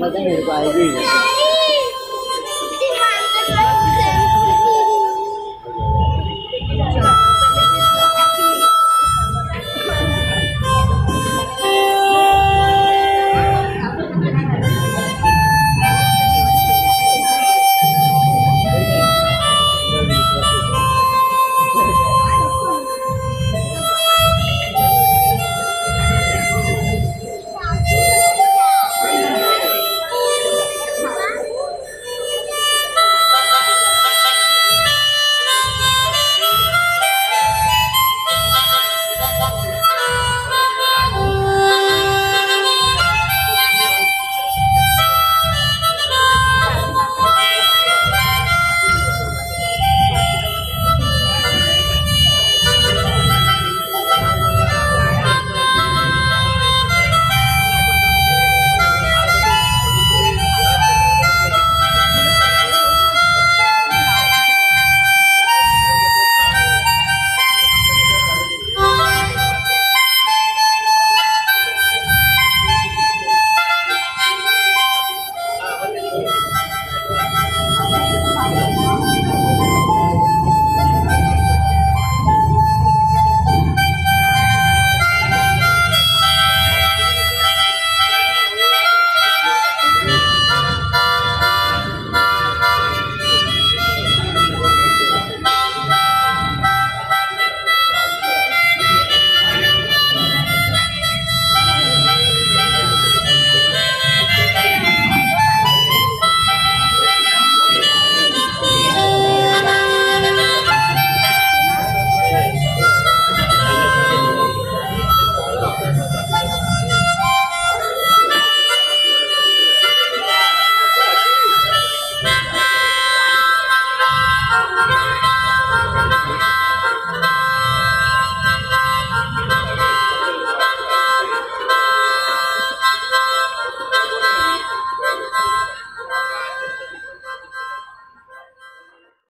我跟你关系。